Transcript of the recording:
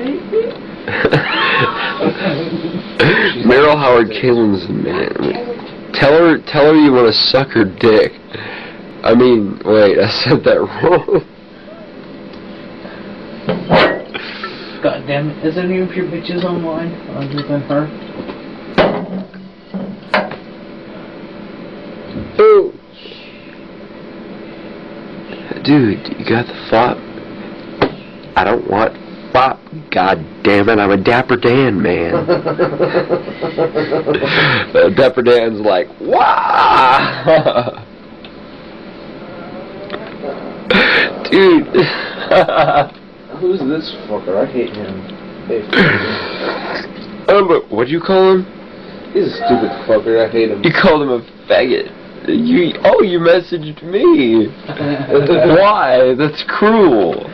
Meryl Howard Kalen's man. Tell her, tell her you want to suck her dick. I mean, wait, I said that wrong. God damn it. Is any of your bitches online other than her? Oh. Dude, you got the fop? I don't want fop. God damn it, I'm a Dapper Dan man. Uh, Dapper Dan's like, wow. Dude. Who's this fucker? I hate him. Hey, um, but what do you call him? He's a stupid fucker. I hate him. You called him a faggot. You oh, you messaged me. Why? That's cruel.